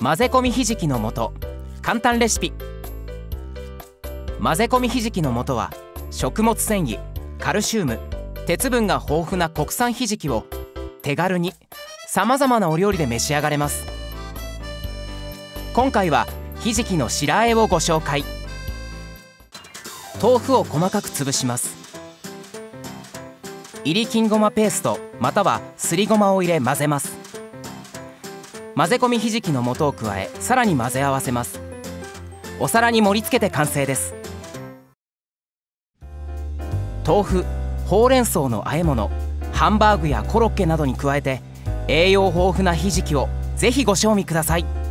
混ぜ込みひじきの素。簡単レシピ。混ぜ込みひじきの素は食物繊維カルシウム鉄分が豊富な国産ひじきを手軽にさまざまなお料理で召し上がれます。今回はひじきの白和えをご紹介。豆腐を細かく潰します。いり金ごまペーストまたはすりごまを入れ混ぜます。混ぜ込みひじきの素を加えさらに混ぜ合わせます。お皿に盛り付けて完成です。豆腐ほうれん草の和え物ハンバーグやコロッケなどに加えて栄養豊富なひじきをぜひご賞味ください。